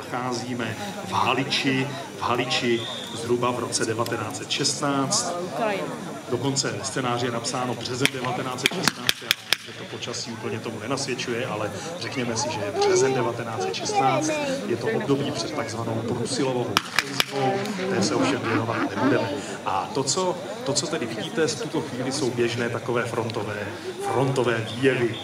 nacházíme v Haliči, v Haliči zhruba v roce 1916. Dokonce ve scénáři je napsáno březen 1916, já že to počasí úplně tomu nenasvědčuje, ale řekněme si, že je březen 1916, je to období před takzvanou Brusilovou ofenzivou, té se ovšem věnovat nebudeme. A to co, to, co tedy vidíte, v tuto chvíli jsou běžné takové frontové, frontové výjevy.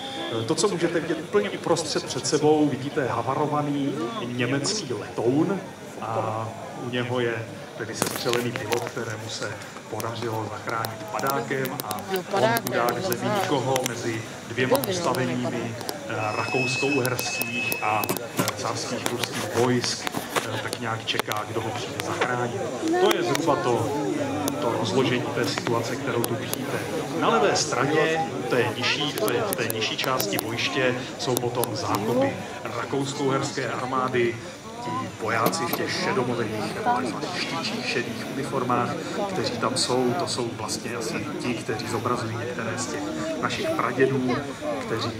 To, co můžete vidět úplně uprostřed před sebou, vidíte havarovaný německý letoun a u něho je tedy sestřelený pilot, kterému se podařilo zachránit padákem a on udá k zemi nikoho mezi dvěma postaveními eh, rakousko-uherských a eh, carských ruských vojsk, eh, tak nějak čeká, kdo ho přijde zachránit. To je zhruba to, to rozložení té situace, kterou tu vidíte. Na levé straně, té nižší, to je v té nižší části bojiště, jsou potom zákopy rakousko-uherské armády, ti vojáci v těch šedomovených nebo štíčích šedých uniformách, kteří tam jsou, to jsou vlastně asi ti, kteří zobrazují některé z těch našich pradědů, kteří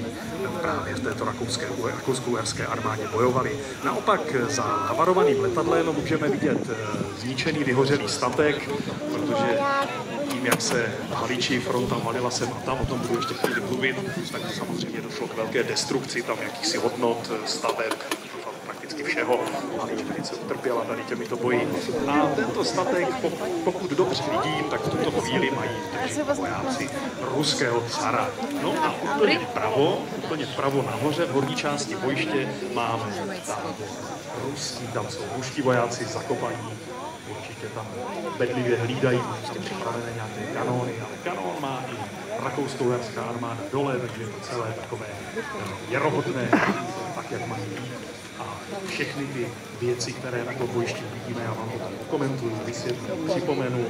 právě v této rakouské, rakousko-uherské armádě bojovali. Naopak za havarovaným letadlem můžeme vidět eh, zničený, vyhořelý statek, protože tím, jak se Haličí fronta valila sem a tam, o tom budu ještě chvíli mluvit, tak samozřejmě došlo k velké destrukci tam jakýchsi hodnot, eh, staveb, prakticky všeho. Halič velice utrpěla tady těmito boji. A tento statek, pokud dobře vidím, tak v tuto chvíli mají vojáci ruského cara. No a úplně vpravo, úplně vpravo nahoře, v horní části bojiště máme tábor ruský, tam jsou ruští vojáci zakopaní určitě tam bedlivě hlídají, tam připravené nějaké kanóny, ale kanón má i rakousko-uherská armáda dole, takže je to celé takové věrohodné, tak jak mají být. A všechny ty věci, které na tom bojišti vidíme, já vám to komentuju, vysvětlím, připomenu.